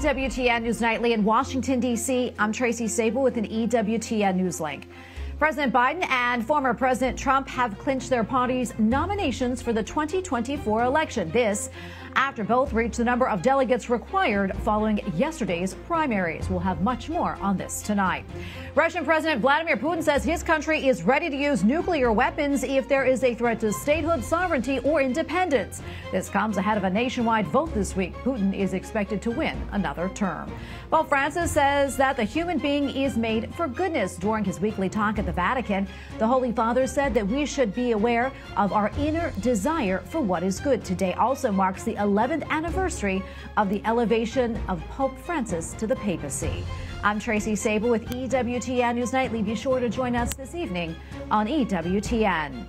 EWTN News Nightly in Washington, D.C. I'm Tracy Sabol with an EWTN News link. President Biden and former President Trump have clinched their party's nominations for the 2024 election. This after both reach the number of delegates required following yesterday's primaries. We'll have much more on this tonight. Russian President Vladimir Putin says his country is ready to use nuclear weapons if there is a threat to statehood, sovereignty, or independence. This comes ahead of a nationwide vote this week. Putin is expected to win another term. Pope Francis says that the human being is made for goodness. During his weekly talk at the Vatican, the Holy Father said that we should be aware of our inner desire for what is good. Today also marks the 11th anniversary of the elevation of Pope Francis to the papacy. I'm Tracy Sabol with EWTN News Nightly. Be sure to join us this evening on EWTN.